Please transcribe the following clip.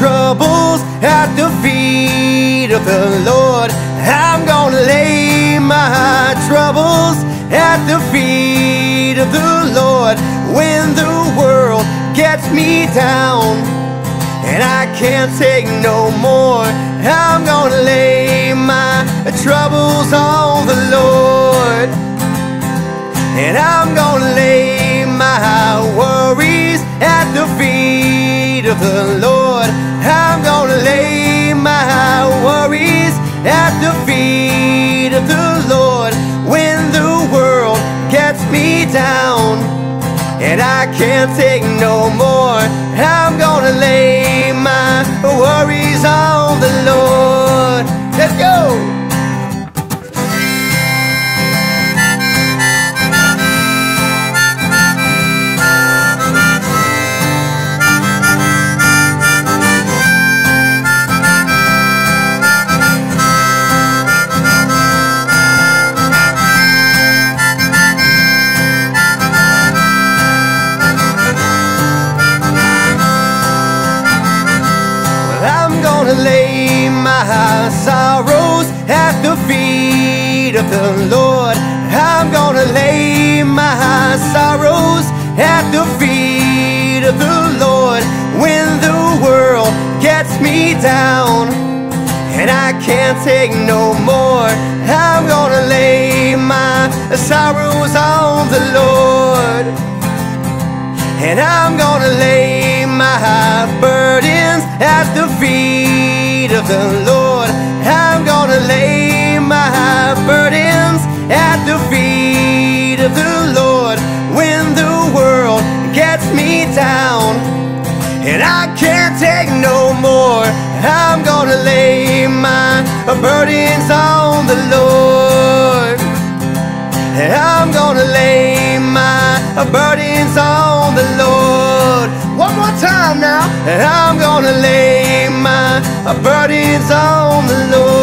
troubles at the feet of the Lord. I'm gonna lay my troubles at the feet of the Lord when the world gets me down and I can't take no more. I'm gonna lay my troubles on the Lord, and I'm gonna lay the Lord. I'm gonna lay my worries at the feet of the Lord when the world gets me down and I can't take no more. I'm gonna lay my sorrows at the feet of the Lord. I'm gonna lay my sorrows at the feet of the Lord when the world gets me down and I can't take no more. I'm gonna lay my sorrows on the Lord. And I'm gonna lay my burdens at the feet of the Lord. I'm gonna lay my burdens at the feet of the Lord when the world gets me down and I can't take no more. I'm gonna lay my burdens on the Lord. I'm gonna lay my burdens on the Lord. One more time now. I'm gonna lay my a burden's on the Lord.